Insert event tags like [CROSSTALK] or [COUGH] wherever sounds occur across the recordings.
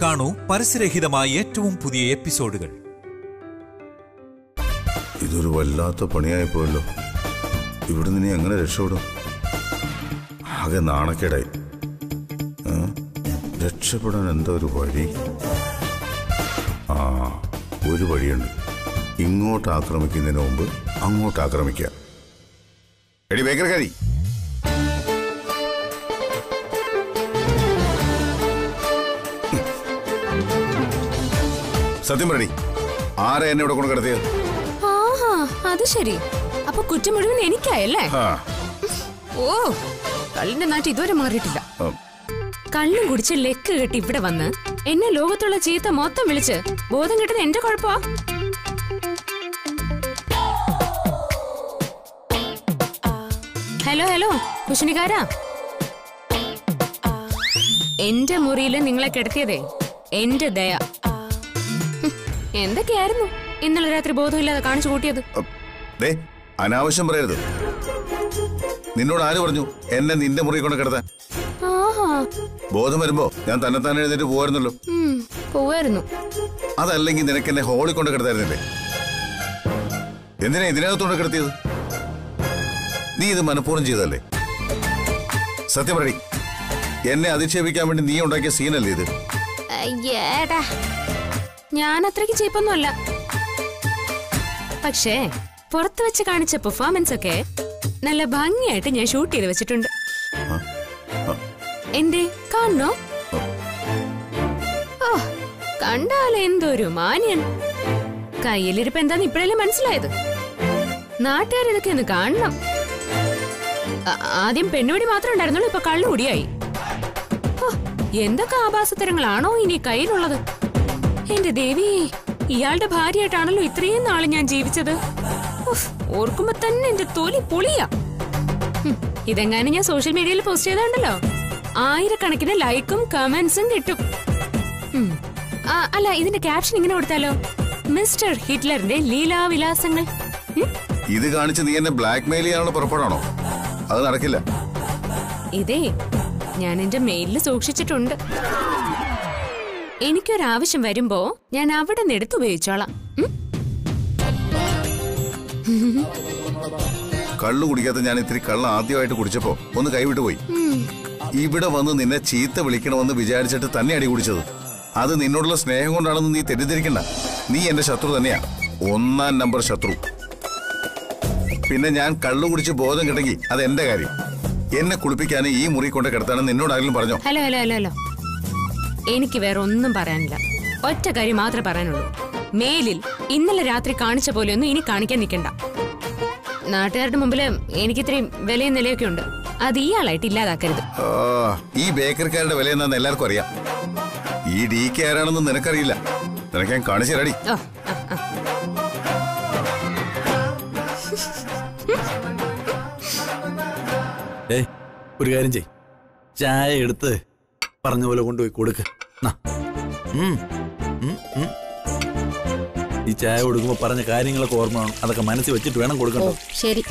കാണൂ പരസ്യരഹിതമായ ഏറ്റവും പുതിയ എപ്പിസോഡുകൾ. ഇതൊരു വല്ലാത്ത പണിയായിപ്പോയല്ലോ. ഇവിടെ നിന്ന് എങ്ങനെ രക്ഷപ്പെടും? ആകെ നാണക്കേടായി. രക്ഷപ്പെടാൻ എന്താ ഒരു വഴി? ആ ഒരു വഴിയുണ്ട്. ഇങ്ങോട്ട് ആക്രമിക്കുന്നതിന് മുമ്പ് അങ്ങോട്ട് ആക്രമിക്കുക. എടി ബേക്കർക്കാരി സത്യം പറഞ്ഞി ആരെ എന്നെ ഇവിടെ കൊണ്ട് കിടത്തിയത്? ആഹാ അത് ശരി. അപ്പൊ കുറ്റം മുഴുവൻ എനിക്കായല്ലേ? ആ. ഓ കള്ളിന്റെ നാട്ടിൽ ഇതുവരെ മാറിയിട്ടില്ല. ആ, കള്ളും കുടിച്ച് ലെക്ക് കെട്ടി ഇവിടെ വന്ന് എന്നെ ലോകത്തുള്ള ചീത്ത മൊത്തം വിളിച്ച് ബോധം കിട്ടുന്ന എന്റെ കുഴപ്പമാ ഹലോ ഹലോ കുശിനിക്കാരാ? എന്റെ മുറിയിൽ നിങ്ങളെ കിടത്തിയതേ എന്റെ ദയ. എന്തൊക്കെയായിരുന്നു? ഇന്നലെ രാത്രി ബോധമില്ലാതെ കാണിച്ചു കൂട്ടിയത്. ദേ അനാവശ്യം പറയരുത്. നിന്നോട് ആര് പറഞ്ഞു? എന്നെ നിന്റെ മുറി കൊണ്ട് കിടത്താൻ. ബോധം വരുമ്പോ ഞാൻ തന്നെത്താൻ എഴുന്നേറ്റ് പോവായിരുന്നല്ലോ. പോവായിരുന്നു. അതല്ലെങ്കിൽ നിനക്ക് എന്നെ ഹോളിൽ കൊണ്ട് കിടത്തായിരുന്നില്ലേ? എന്തിനാ ഇതിനകത്തോണ്ട് കിടത്തിയത്? നീ ഇത് മനഃപൂർവം ചെയ്തല്ലേ സത്യം പറടി എന്നെ അധിക്ഷേപിക്കാൻ വേണ്ടി നീ ഉണ്ടാക്കിയ സീനല്ലേ ഇത്? ഞാൻ അത്രയ്ക്ക് ചീപ്പൊന്നുമല്ല. പക്ഷേ പുറത്ത് വെച്ച് കാണിച്ച പെർഫോമൻസ് ഒക്കെ നല്ല ഭംഗിയായിട്ട് ഞാൻ ഷൂട്ട് ചെയ്ത് വെച്ചിട്ടുണ്ട്. എന്തേ? കാണണോ ഓ എന്തൊരു മാന്യൻ. കയ്യിലിരിപ്പ് എന്താന്ന് ഇപ്പോഴല്ലേ മനസ്സിലായത്? നാട്ടുകാർ ഇതൊക്കെ ഒന്ന് കാണണം. ആദ്യം പെണ്ണുപിടി മാത്രം ഉണ്ടായിരുന്നുള്ളൂ ഇപ്പൊ കള്ളുകൂടിയായി. എന്തൊക്കെ ആഭാസത്തരങ്ങളാണോ ഇനി കയ്യിലുള്ളത്? എന്റെ ദേവി ഇയാളുടെ ഭാര്യയായിട്ടാണല്ലോ ഇത്രയും നാൾ ഞാൻ ജീവിച്ചത്. ഓർക്കുമ്പോ തന്നെ എന്റെ തൊലി പൊളിയാ. ഇതെങ്ങാനും ഞാൻ സോഷ്യൽ മീഡിയയിൽ പോസ്റ്റ് ചെയ്താണ്ടല്ലോ. ആയിരക്കണക്കിന് ലൈക്കും കമന്റ്സും കിട്ടും. അല്ല ഇതിന്റെ ക്യാപ്ഷൻ ഇങ്ങനെ കൊടുത്താലോ? മിസ്റ്റർ ഹിറ്റ്ലറിന്റെ ലീലാവിലാസങ്ങൾ. ഇത് കാണിച്ച് നീ എന്നെ ബ്ലാക്ക് മെയിൽ ചെയ്യാനുള്ള പുറപ്പെടാണോ? അത് നടക്കില്ല. ഇതേ ഞാൻ എന്റെ മെയിലിൽ സൂക്ഷിച്ചിട്ടുണ്ട്. എനിക്കൊരാവശ്യം വരുമ്പോ ഞാൻ അവിടെ നിന്ന് എടുത്ത് ഉപയോഗിച്ചോളാം? കള്ളു കുടിക്കാത്ത ഞാൻ ഇത്തിരി കള്ള ആദ്യമായിട്ട് കുടിച്ചപ്പോ ഒന്ന് കൈവിട്ടു പോയി. ഇവിടെ വന്ന് നിന്നെ ചീത്ത വിളിക്കണമെന്ന് വിചാരിച്ചിട്ട് തന്നെ അടി കുടിച്ചത്. അത് നിന്നോടുള്ള സ്നേഹം കൊണ്ടാണെന്ന് നീ തെറ്റിദ്ധരിക്കണ്ട. നീ എന്റെ ശത്രു തന്നെയാ. ഒന്നാം നമ്പർ ശത്രു. പിന്നെ ഞാൻ കള്ളു കുടിച്ച് ബോധം കിട്ടെങ്കിൽ അത് എന്റെ കാര്യം. എന്നെ കുളിപ്പിക്കാൻ ഈ മുറി കൊണ്ട് കിടത്താനും നിന്നോടാരെങ്കിലും പറഞ്ഞോ? Hello hello hello hello. എനിക്ക് വേറെ ഒന്നും പറയാനില്ല. ഒറ്റ കാര്യം മാത്രമേ പറയാനുള്ളൂ. മേലിൽ ഇന്നലെ രാത്രി കാണിച്ച പോലെ ഒന്നും ഇനി കാണിക്കാൻ നിൽക്കണ്ട. നാട്ടുകാരുടെ മുമ്പിൽ എനിക്ക് ഇത്രയും വിലയും നിലയൊക്കെ ഉണ്ട്. അത് ഇയാളായിട്ട് ഇല്ലാതാക്കരുത്. ഓ ഈ ബേക്കറിക്കാരുടെ വില എന്താന്ന് എല്ലാവർക്കും അറിയാം. ഈ ഡി കെ ആരാണെന്ന് നിനക്കറിയില്ല. നിനക്ക് ഞാൻ കാണിച്ചു തരാടി. ഓ ആ, ആ. ഏയ് ഒരു കാര്യം ചെയ് ചായ എടുത്ത് പറഞ്ഞ പോലെ കൊണ്ടുപോയി കൊടുക്ക്. ഈ ചായ കൊടുക്കുമ്പോ പറഞ്ഞ കാര്യങ്ങളൊക്കെ ഓർമ്മ വേണം. അതൊക്കെ മനസ്സിൽ വെച്ചിട്ട് വേണം കൊടുക്കണ്ടോ ശരി.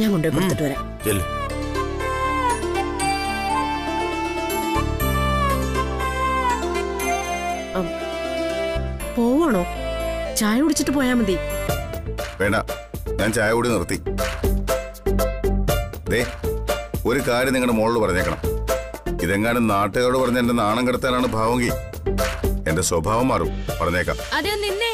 ഞാൻ കൊണ്ടുപോയി കൊടുത്തിട്ട് വരാം. ചെല്ലു. പോവാണോ ചായ കുടിച്ചിട്ട് പോയാ മതി. വേണ്ട. ഞാൻ ചായ കൂടി നിർത്തി. ദേ ഒരു കാര്യം നിങ്ങളുടെ മോളിൽ പറഞ്ഞേക്കണം. ഇതെങ്ങാനും നാട്ടുകാരോട് പറഞ്ഞ എന്റെ നാണം കിടത്താനാണ് ഭാവമെങ്കിൽ എന്റെ സ്വഭാവം മാറും. പറഞ്ഞേക്കാം. നിന്നെ.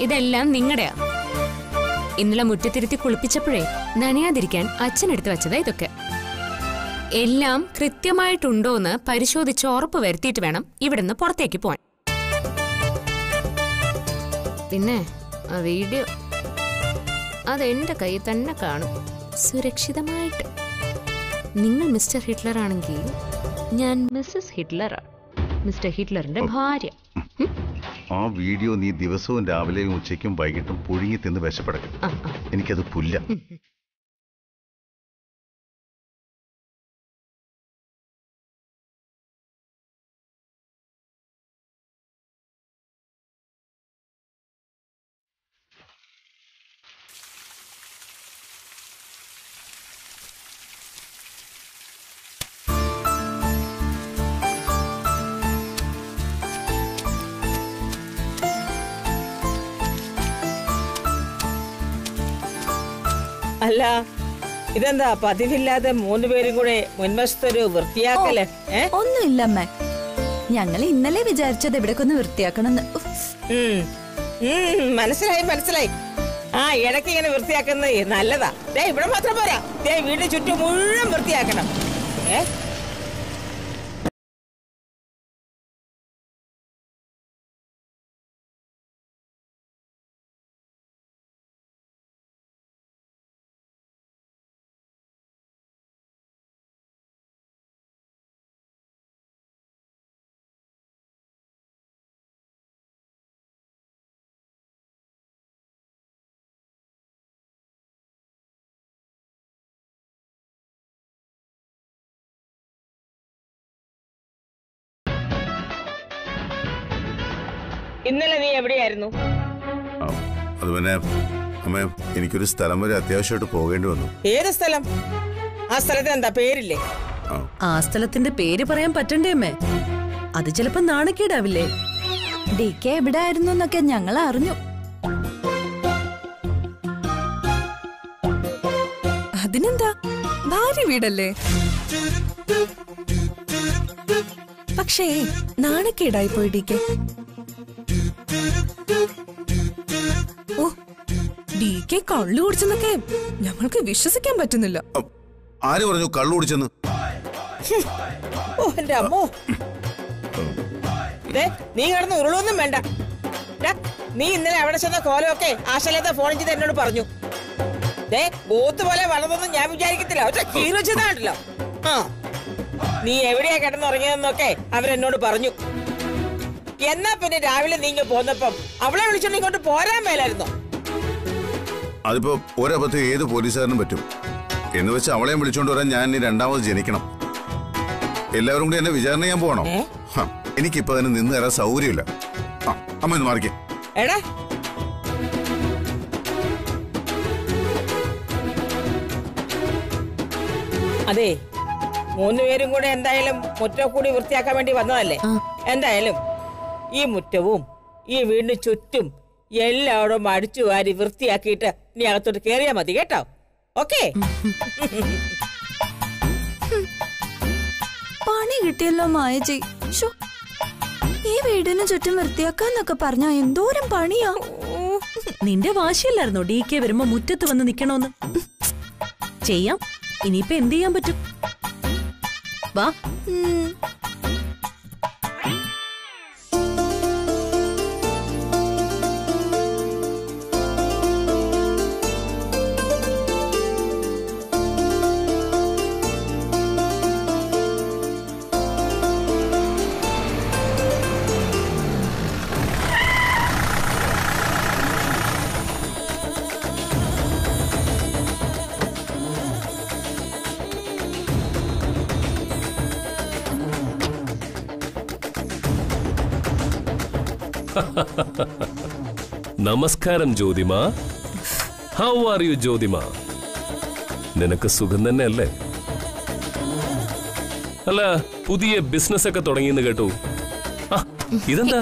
ഇതെല്ലാം നിങ്ങളുടെയാ ഇന്നലെ മുറ്റത്തിരുത്തി കുളിപ്പിച്ചപ്പോഴേ നനയാതിരിക്കാൻ അച്ഛൻ എടുത്തു വച്ചതാ ഇതൊക്കെ. എല്ലാം കൃത്യമായിട്ടുണ്ടോന്ന് പരിശോധിച്ച് ഉറപ്പ് വരുത്തിയിട്ട് വേണം ഇവിടുന്ന് പുറത്തേക്ക് പോവാൻ. പിന്നെ ആ വീഡിയോ അതെന്റെ കയ്യിൽ തന്നെ കാണും. സുരക്ഷിതമായിട്ട്. നിങ്ങൾ മിസ്റ്റർ ഹിറ്റ്ലർ ആണെങ്കിൽ ഞാൻ മിസ്സസ് ഹിറ്റ്ലറാണ് മിസ്റ്റർ ഹിറ്റ്ലറിന്റെ ഭാര്യ. ആ വീഡിയോ നീ ദിവസവും രാവിലെയും ഉച്ചയ്ക്കും വൈകിട്ടും പുഴുങ്ങി തിന്ന് വിശപ്പെടക്കും. എനിക്കത് പുല്ല. അല്ല ഇതെന്താ പതിവില്ലാതെ മൂന്ന് പേരും കൂടെ മുൻവശത്തൊരു വൃത്തിയാക്കൽ? ഒന്നുമില്ല അമ്മ. ഞങ്ങൾ ഇന്നലെ വിചാരിച്ചത് ഇവിടെ ഒന്ന് വൃത്തിയാക്കണം മനസ്സിലായി മനസ്സിലായി. ആ ഇടയ്ക്ക് ഇങ്ങനെ വൃത്തിയാക്കുന്നത് നല്ലതാ. ദേ ഇവിടെ മാത്രം പോരാ. ദേ വീടിന് ചുറ്റും മുഴുവൻ വൃത്തിയാക്കണം. ഏ? ഇന്നലെ നീ എവിടെയായിരുന്നു? അത് പിന്നെ അമ്മ എനിക്കൊരു സ്ഥലം വരെ അത്യാവശ്യമായിട്ട് പോകേണ്ടി വന്നു. ഏത് സ്ഥലം? ആ സ്ഥലത്തിന് എന്താ പേരില്ലേ? ആ, ആ സ്ഥലത്തിന്റെ പേര് പറയാൻ പറ്റണ്ടേ അമ്മേ? അത് ചിലപ്പോ നാണക്കേടാവില്ലേ? ഡി കെ എവിടെ ആയിരുന്നു എന്നൊക്കെ ഞങ്ങൾ അറിഞ്ഞു. അതിനെന്താ? ഭാര്യ വീടല്ലേ? പക്ഷേ നാണക്കേടായി പോയി ഡി കെ. ഡി കെ കള്ളു കുടിച്ചെന്നൊക്കെ ഞങ്ങൾക്ക് വിശ്വസിക്കാൻ പറ്റുന്നില്ല. ആര് പറഞ്ഞു കള്ളു കുടിച്ചെന്ന്? ഓ എന്റെ അമ്മോ. നീ കിടന്ന് ഉരുളൊന്നും വേണ്ട. നീ ഇന്നലെ അവിടെ ചെന്ന കോലമൊക്കെ ആശാലത്തെ ഫോൺ ചെയ്ത് എന്നോട് പറഞ്ഞു. ദേ ബോത്ത് പോലെ വളർന്നൊന്നും ഞാൻ വിചാരിക്കത്തില്ല. ഒറ്റ കീറ് വെച്ചതാണല്ലോ ആ. നീ എവിടെയാ കിടന്നുറങ്ങിയതെന്നൊക്കെ അവരെന്നോട് പറഞ്ഞു. എന്നാ പിന്നെ രാവിലെ നീ ഇങ്ങ് പോന്നപ്പം അവളെ വിളിച്ചോണ്ട് ഇങ്ങോട്ട് പോരാൻ മേലായിരുന്നോ? അതിപ്പോ ഒരബദ്ധം ഏത് പോലീസുകാരനും പറ്റും. എന്ന് വെച്ച് അവളെയും വിളിച്ചോണ്ട് വരാൻ ഞാൻ ഇനി രണ്ടാമത് ജനിക്കണം. എല്ലാവരും കൂടി എന്നെ വിചാരണ ചെയ്യാൻ പോകണോ എനിക്കിപ്പോ അതിന് നിന്ന് തരാൻ സൗകര്യമില്ല. അമ്മ ഒന്ന് മാറിക്കേ. എടാ. അതെ മൂന്നുപേരും കൂടെ എന്തായാലും മുറ്റം കൂടി വൃത്തിയാക്കാൻ വേണ്ടി വന്നതല്ലേ? എന്തായാലും ഈ മുറ്റവും ഈ വീടിന് ചുറ്റും എല്ലാവരും അടിച്ചു വാരി വൃത്തിയാക്കിയിട്ട് നീ അകത്തോട്ട് കേറിയാ മതി കേട്ടോ? ഓക്കെ? പണി കിട്ടിയല്ലോ മായജി. ഈ വീടിന് ചുറ്റും വൃത്തിയാക്കാന്നൊക്കെ പറഞ്ഞ എന്തോരം പണിയാ. നിന്റെ വാശിയല്ലായിരുന്നോ ഡി കെ വരുമ്പോ മുറ്റത്ത് വന്ന് നിക്കണോന്ന്? ചെയ്യാം. ഇനിയിപ്പൊ എന്ത് ചെയ്യാൻ പറ്റും? വാ. നമസ്കാരം Jyothima. How are you Jyothima? നിനക്ക് സുഖം തന്നെ അല്ലേ അല്ല പുതിയ ബിസിനസ് ഒക്കെ തുടങ്ങിയെന്ന് കേട്ടു. ഇതെന്താ?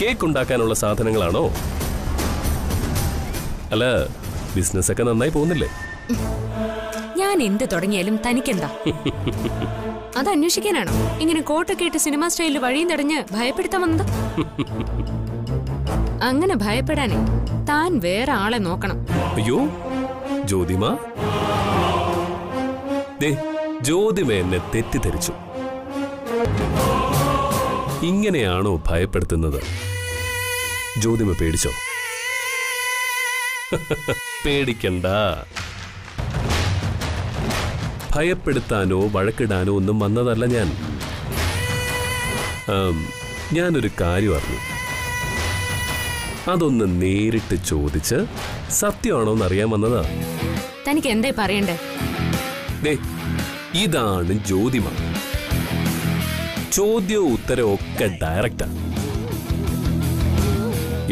കേക്ക് ഉണ്ടാക്കാനുള്ള സാധനങ്ങളാണോ? അല്ല ബിസിനസ് ഒക്കെ നന്നായി പോകുന്നില്ലേ? ഞാൻ എന്ത് തുടങ്ങിയാലും തനിക്കെന്താ? അത് അന്വേഷിക്കാനാണോ? ഇങ്ങനെ കോട്ടൊക്കെ ഇട്ട് സിനിമ സ്റ്റൈലിൽ വഴിയും തടഞ്ഞ് ഭയപ്പെടുത്താൻ വന്നത്? അങ്ങനെ ഭയപ്പെടാനേ താൻ വേറെ ആളെ നോക്കണം. അയ്യോ ജ്യോതിമ. ജ്യോതിമ എന്നെ തെറ്റിദ്ധരിച്ചു. ഇങ്ങനെയാണോ ഭയപ്പെടുത്തുന്നത്? ജ്യോതിമ പേടിച്ചോ? [LAUGHS] പേടിക്കണ്ട. ഭയപ്പെടുത്താനോ വഴക്കിടാനോ ഒന്നും വന്നതല്ല ഞാൻ. ഞാനൊരു കാര്യം അറിഞ്ഞു. അതൊന്ന് നേരിട്ട് ചോദിച്ച് സത്യമാണോ എന്നറിയാൻ വന്നതാ. തനിക്ക് എന്തേ പറയണ്ടേ? ഇതാണ് ജ്യോതിമ. ചോദ്യവും ഉത്തരവും ഒക്കെ ഡയറക്റ്റാ.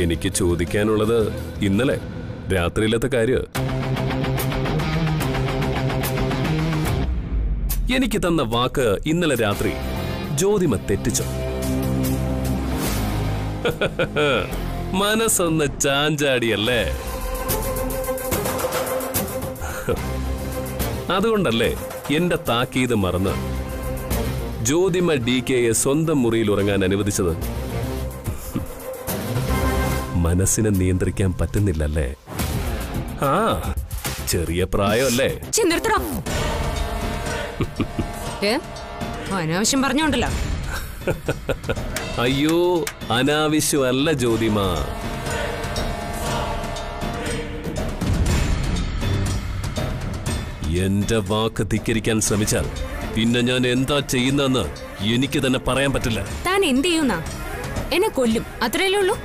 എനിക്ക് ചോദിക്കാനുള്ളത് ഇന്നലെ രാത്രിയിലത്തെ കാര്യം. എനിക്ക് തന്ന വാക്ക് ഇന്നലെ രാത്രി ജ്യോതിമ തെറ്റിച്ചോ. [LAUGHS] മനസ്സൊന്ന് ചാഞ്ചാടിയല്ലേ? [LAUGHS] അതുകൊണ്ടല്ലേ എന്റെ താക്കീത് മറന്ന് ജ്യോതിമ ഡി കെയെ സ്വന്തം മുറിയിൽ ഉറങ്ങാൻ അനുവദിച്ചത്. [LAUGHS] മനസ്സിനെ നിയന്ത്രിക്കാൻ പറ്റുന്നില്ലല്ലേ? ആ ചെറിയ പ്രായമല്ലേ? അനാവശ്യം പറഞ്ഞോണ്ടല്ലോ. അയ്യോ അനാവശ്യമല്ല ജ്യോതിമ. എന്റെ വാക്ക് ധിക്കരിക്കാൻ ശ്രമിച്ചാൽ പിന്നെ ഞാൻ എന്താ ചെയ്യുന്നെന്ന് എനിക്ക് തന്നെ പറയാൻ പറ്റില്ല. താൻ എന്ത് ചെയ്യുന്ന? എന്നെ കൊല്ലും. അത്രയല്ലേ ഉള്ളൂ?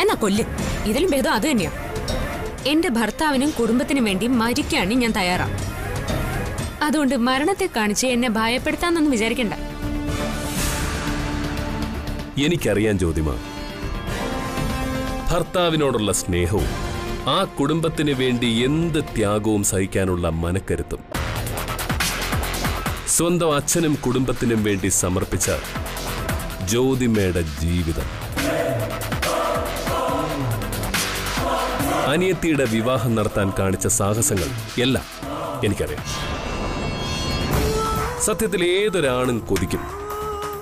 എന്നാ കൊല്ലും. ഇതിലും ഭേദം അത് തന്നെയാ. എന്റെ ഭർത്താവിനും കുടുംബത്തിനും വേണ്ടി മരിക്കാണ് ഞാൻ തയ്യാറാ. അതുകൊണ്ട് മരണത്തെ കാണിച്ച് എന്നെ ഭയപ്പെടുത്താന്നൊന്നും വിചാരിക്കണ്ട. എനിക്കറിയാൻ ജ്യോതിമ. ഭർത്താവിനോടുള്ള സ്നേഹവും ആ കുടുംബത്തിന് വേണ്ടി എന്ത് ത്യാഗവും സഹിക്കാനുള്ള മനക്കരുത്തും. സ്വന്തം അച്ഛനും കുടുംബത്തിനും വേണ്ടി സമർപ്പിച്ച ജ്യോതിമയുടെ ജീവിതം. അനിയത്തിയുടെ വിവാഹം നടത്താൻ കാണിച്ച സാഹസങ്ങൾ എല്ലാം എനിക്കറിയാം. സത്യത്തിൽ ഏതൊരാണും കൊതിക്കും.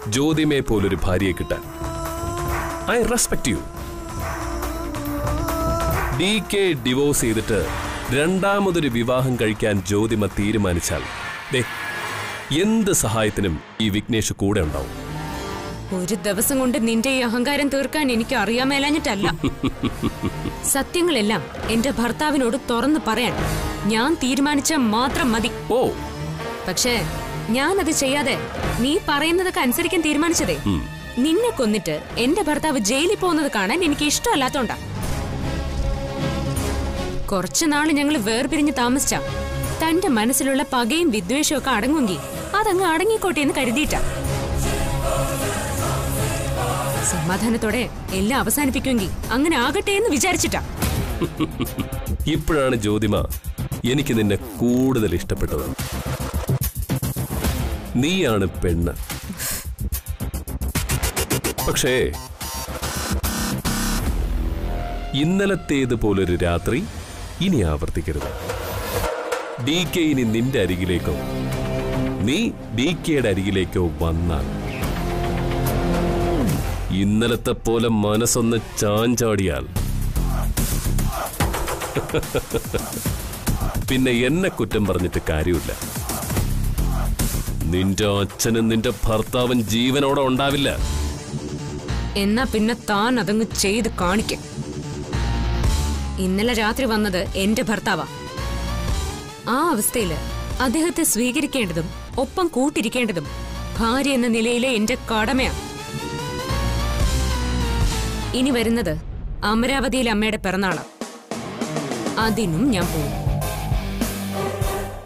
ജ്യോതിമയെ പോലൊരു ഭാര്യയെ കിട്ടാൻ. I respect you. D K divorce ചെയ്തിട്ട് രണ്ടാമതൊരു വിവാഹം കഴിക്കാൻ ജ്യോതിമ തീരുമാനിച്ചാൽ ദേ എന്ത് സഹായത്തിനും ഈ വിഘ്നേഷ് കൂടെ ഉണ്ടാവും. ഒരു ദിവസം കൊണ്ട് നിന്റെ ഈ അഹങ്കാരം തീർക്കാൻ എനിക്ക് അറിയാൻ മേലാഞ്ഞിട്ടല്ല. [LAUGHS] സത്യങ്ങളെല്ലാം എന്റെ ഭർത്താവിനോട് തുറന്നു പറയാൻ ഞാൻ തീരുമാനിച്ച മാത്രം മതി. ഓ. പക്ഷേ ഞാൻ അത് ചെയ്യാതെ നീ പറയുന്നതൊക്കെ അനുസരിക്കാൻ തീരുമാനിച്ചതേ. നിന്നെ കൊന്നിട്ട് എന്റെ ഭർത്താവ് ജയിലിൽ പോകുന്നത് കാണാൻ എനിക്ക് ഇഷ്ടമല്ലാത്തോണ്ടാ. കുറച്ചു നാൾ ഞങ്ങൾ വേർപിരിഞ്ഞ് താമസിച്ച. തന്റെ മനസ്സിലുള്ള പകയും വിദ്വേഷവും ഒക്കെ അടങ്ങുമെങ്കിൽ അതങ്ങ് അടങ്ങിക്കോട്ടെ എന്ന് കരുതിയിട്ടാ. സമാധാനത്തോടെ എല്ലാം അവസാനിപ്പിക്കുമെങ്കിൽ അങ്ങനെ ആകട്ടെ എന്ന് വിചാരിച്ചിട്ടാ. ഇപ്പോഴാണ് ജ്യോതിമ എനിക്ക് നിന്നെ കൂടുതൽ ഇഷ്ടപ്പെട്ടത്. നീയാണ് പെണ്ണ്. പക്ഷേ ഇന്നലത്തേതുപോലൊരു രാത്രി ഇനി ആവർത്തിക്കരുത്. ഡി കെ ഇനി നിന്റെ അരികിലേക്കോ? നീ ഡി കെയുടെ അരികിലേക്കോ വന്നാൽ ഇന്നലത്തെ പോലെ മനസ്സൊന്ന് ചാഞ്ചാടിയാൽ പിന്നെ എന്നെ കുറ്റം പറഞ്ഞിട്ട് കാര്യമില്ല. നിന്റെ അച്ഛനും നിന്റെ ഭർത്താവൻ ജീവനോടെ ഉണ്ടാവില്ല. എന്നാ പിന്നെ താൻ അതങ്ങ് ചെയ്ത് കാണിക്ക. ഇന്നലെ രാത്രി വന്നത് എന്റെ ഭർത്താവാ. ആ അവസ്ഥയിൽ അദ്ദേഹത്തെ സ്വീകരിക്കേണ്ടതും ഒപ്പം കൂട്ടിരിക്കേണ്ടതും ഭാര്യ എന്ന നിലയിലെ എന്റെ കടമയാ. ഇനി വരുന്നത് അമരാവതിയിലെ അമ്മയുടെ പിറന്നാളാ. അതിനും ഞാൻ പോകും.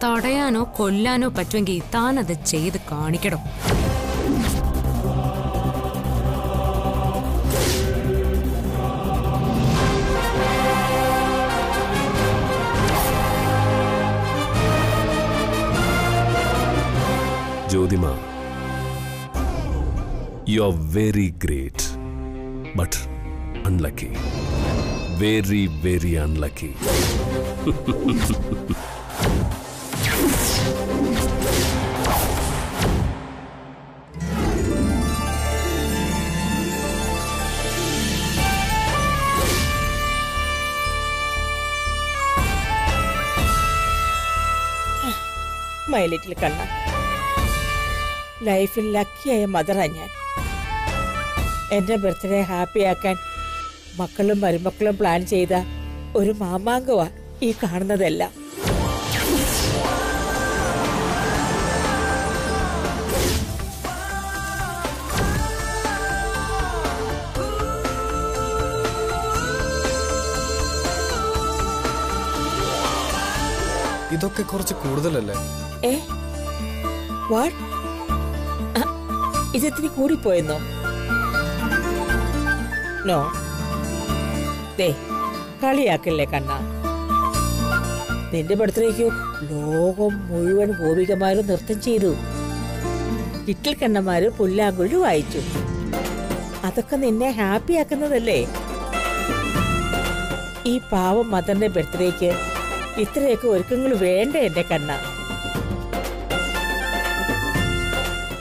തടയാനോ കൊല്ലാനോ പറ്റുമെങ്കിൽ താൻ അത് ചെയ്ത് കാണിക്കണം Jyothima you are very great but unlucky very very unlucky my little കണ്ണ ലൈഫിൽ ലക്കിയായ മദറാ ഞാൻ. എന്റെ ബർത്ത്ഡേ ഹാപ്പിയാക്കാൻ മക്കളും മരുമക്കളും പ്ലാൻ ചെയ്ത ഒരു മാമാങ്കവാ ഈ കാണുന്നതെല്ലാം. ഇതൊക്കെ കുറച്ച് കൂടുതലല്ലേ? ഏ? വാട്ട്? ഇതെത്തിരി കൂടിപ്പോയെന്നോ? നോ. ദേ കളിയാക്കല്ലേ കണ്ണ. നിന്റെ പടത്തിലേക്ക് ലോകം മുഴുവൻ ഗോപികമാരും നൃത്തം ചെയ്തു. ലിറ്റിൽ കണ്ണന്മാര് പുല്ലാങ്കുഴി വായിച്ചു. അതൊക്കെ നിന്നെ ഹാപ്പിയാക്കുന്നതല്ലേ? ഈ പാവം മദറിന്റെ ബർത്ത്ഡേക്ക് ഇത്രയൊക്കെ ഒരുക്കങ്ങൾ വേണ്ട എന്റെ കണ്ണ?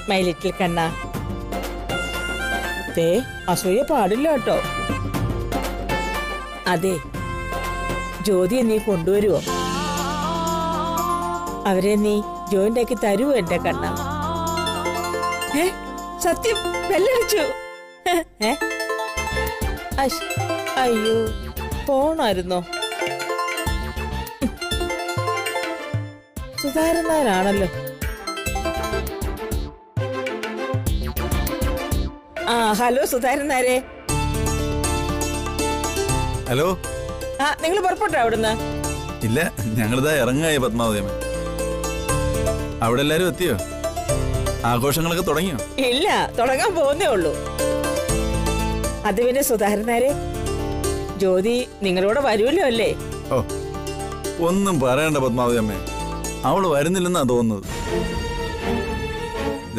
മൈ ലിറ്റിൽ കണ്ണ. ദേ അസൂയ പാടില്ല കേട്ടോ. അതെ ജ്യോതിയെ നീ കൊണ്ടുവരുവോ? അവരെ നീ ജോയിന്റ് ആക്കി തരുവോ എന്റെ കണ്ണ? ഏ സത്യം വെല്ലടിച്ചു അയ്യോ പോണായിരുന്നോ? സുധാരൻ ആ ഹലോ സുധാരൻ നായരെ ഹലോ. ആ നിങ്ങൾ പുറപ്പെട്ടോ അവിടുന്ന്? ഇല്ല ഞങ്ങളിതാ ഇറങ്ങായി പത്മാവതിയമ്മ. അവിടെ എല്ലാരും എത്തിയോ? ആഘോഷങ്ങളൊക്കെ തുടങ്ങിയോ? ഇല്ല തുടങ്ങാൻ പോകുന്നേ ഉള്ളൂ. അത് പിന്നെ സുധാരനാരെ ജ്യോതി നിങ്ങളോട് വരുമല്ലോ അല്ലേ? ഓ ഒന്നും പറയണ്ട പത്മാവതി അമ്മേ അവൾ വരുന്നില്ലെന്നാ തോന്നുന്നത്.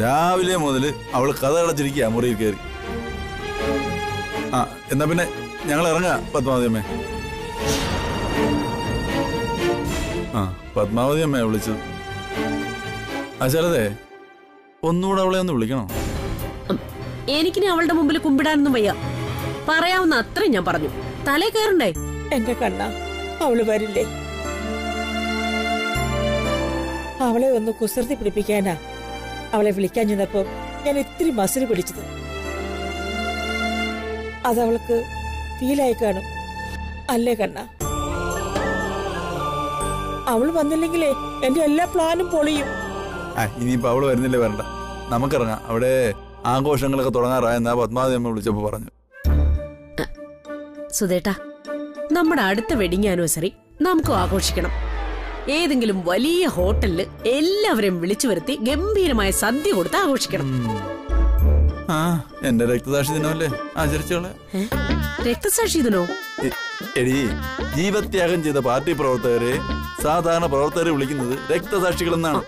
രാവിലെ മുതൽ അവൾ കഥ അടച്ചിരിക്കുക മുറിയിൽ കയറി ആ എന്നാ പിന്നെ ഞങ്ങൾ ഇറങ്ങാം പത്മാവതി അമ്മേ ആ പത്മാവതി അമ്മയെ വിളിച്ചത്. ആ ശരതേ ഒന്നുകൂടെ അവളെ ഒന്ന് വിളിക്കണോ? എനിക്കിനി അവളുടെ മുമ്പിൽ കുമ്പിടാനൊന്നും വയ്യ. പറയാവുന്ന അത്രയും ഞാൻ പറഞ്ഞു. തലേ കയറണ്ടേ? എന്റെ കണ്ണ അവൾ വരില്ലേ? അവളെ ഒന്ന് കുസൃതി പിടിപ്പിക്കാനാ. അവളെ വിളിക്കാൻ ചെന്നപ്പോ ഞാൻ ഇത്തിരി മസിൽ പിടിച്ചത്. അതവൾക്ക് ഫീലായി കാണും. അല്ലേ കണ്ണ? അവൾ വന്നില്ലെങ്കിലേ എന്റെ എല്ലാ പ്ലാനും പൊളിയും. ആ ഇനിയിപ്പോ അവൾ വരുന്നില്ലേ വരണ്ട. നമുക്കിറങ്ങാം. അവിടെ ആഘോഷങ്ങളൊക്കെ തുടങ്ങാറായെന്നാ പത്മാവതി അമ്മ വിളിച്ചപ്പോ പറഞ്ഞു. സുധേട്ടാ നമ്മുടെ അടുത്ത വെഡിങ് ആനിവേഴ്സറി നമുക്കും ആഘോഷിക്കണം. ഏതെങ്കിലും വലിയ ഹോട്ടലിൽ എല്ലാവരെയും വിളിച്ചു വരുത്തി ഗംഭീരമായ സദ്യ കൊടുത്ത് ആഘോഷിക്കണം. ആ എന്റെ രക്തസാക്ഷി ദിനമല്ലേ? ആചരിച്ചോളെ രക്തസാക്ഷി ദിനോ? എടി ജീവത്യാഗം ചെയ്ത പാർട്ടി പ്രവർത്തകരെ സാധാരണ പ്രവർത്തകരെ വിളിക്കുന്നത് രക്തസാക്ഷികൾ എന്നാണ്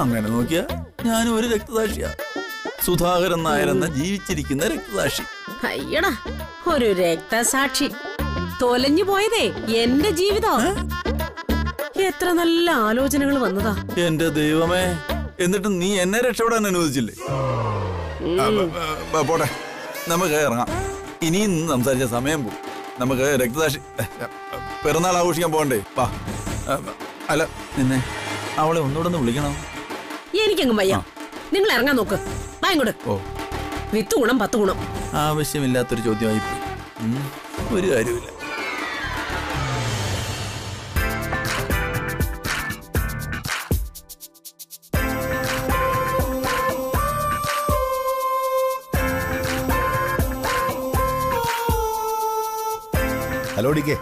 അങ്ങനെ നോക്കിയാ ഞാനും ഒരു രക്തസാക്ഷിയാ. സുധാകരൻ നായർ എന്ന ജീവിച്ചിരിക്കുന്ന രക്തസാക്ഷി. അയ്യടാ ഒരു രക്തസാക്ഷി. തൊലഞ്ഞു പോയതേ എന്റെ ജീവിതം. എത്ര നല്ല ആലോചനകൾ വന്നതാ. എന്റെ ദൈവമേ എന്നിട്ട് നീ എന്നെ രക്ഷപ്പെടാൻ അനുവദിച്ചില്ലേ? പോട്ടെ. നമുക്ക് ഇറങ്ങാം. ഇനിയും സംസാരിച്ച സമയം പോകും നമുക്ക് രക്തസാക്ഷി പിറന്നാൾ ആഘോഷിക്കാൻ പോകണ്ടേ? വാ. അല്ല നിന്നെ അവളെ ഒന്നുകൂടെ ഒന്ന് വിളിക്കണം? എനിക്കങ്ങ് വയ്യ. നിങ്ങൾ ഇറങ്ങാൻ നോക്ക്. ഓ. വിത്ത് ഗുണം പത്ത് ഗുണം. ആവശ്യമില്ലാത്തൊരു ചോദ്യമായി ഒരു കാര്യമില്ല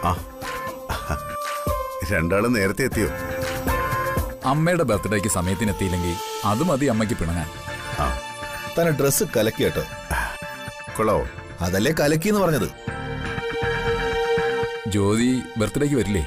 ആ. രണ്ടാളും നേരത്തെ എത്തിയോ? അമ്മയുടെ ബർത്ത്ഡേക്ക് സമയത്തിന് എത്തിയില്ലെങ്കിൽ അത് മതി അമ്മയ്ക്ക് പിണങ്ങാൻ. ആ. തന്നെ ഡ്രസ് കലക്കി കേട്ടോ. കൊള്ളാവോ? അതല്ലേ കലക്കി എന്ന് പറഞ്ഞത്. ജ്യോതി ബർത്ത്ഡേക്ക് വരില്ലേ?